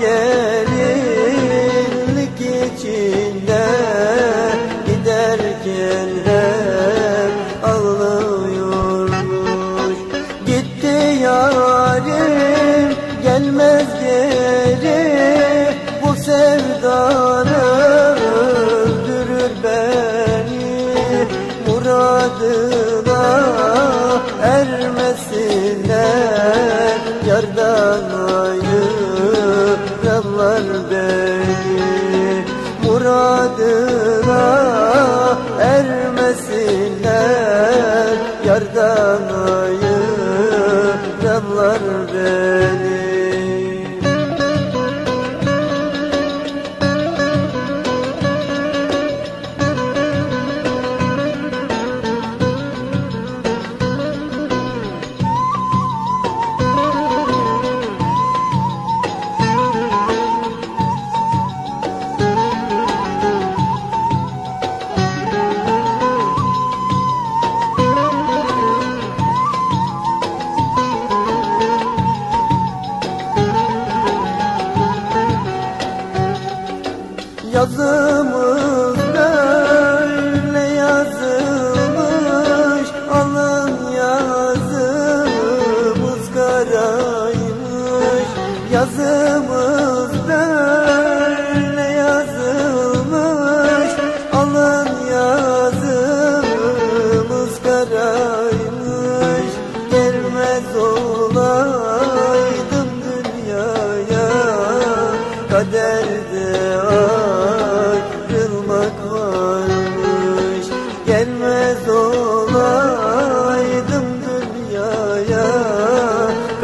yeah. Muradına ermesinler yardanı Yazımız böyle yazılmış. Alın yazımız karaymış. Yazımız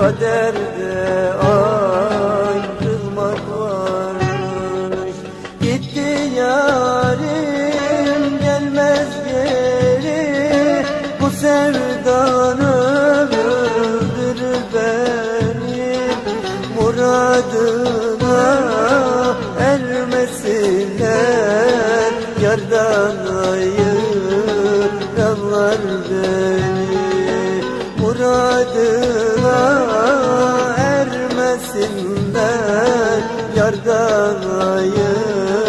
kaderde ayrılmak varmış. Gitti yarim gelmez geri. Bu sevdan öldürür beni Muradıma ermesinler Yardan ayıranlar beni. Muradına ermesinler Yardan ayıranlar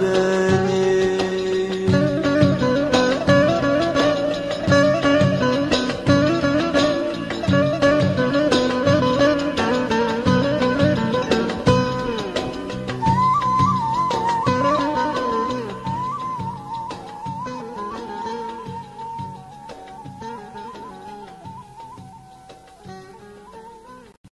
beni